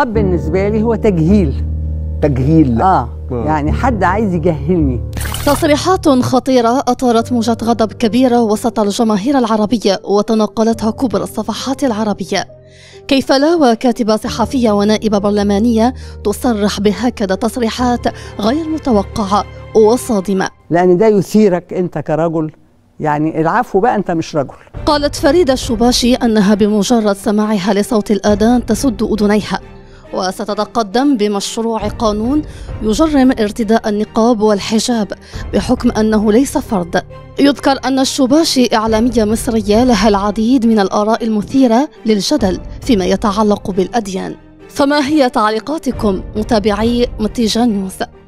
النقاب بالنسبة لي هو تجهيل. تجهيل. آه. آه. يعني حد عايز يجهلني. تصريحات خطيرة أثارت موجة غضب كبيرة وسط الجماهير العربية وتناقلتها كبرى الصفحات العربية. كيف لا وكاتبة صحفية ونائبة برلمانية تصرح بهكذا تصريحات غير متوقعة وصادمة. لأن ده يثيرك أنت كرجل. يعني العفو بقى أنت مش رجل. قالت فريدة الشباشي أنها بمجرد سماعها لصوت الآذان تسد أذنيها. وستتقدم بمشروع قانون يجرم ارتداء النقاب والحجاب بحكم أنه ليس فرض يذكر أن الشباشي إعلامية مصرية لها العديد من الآراء المثيرة للجدل فيما يتعلق بالأديان. فما هي تعليقاتكم متابعي متيجان نيوز؟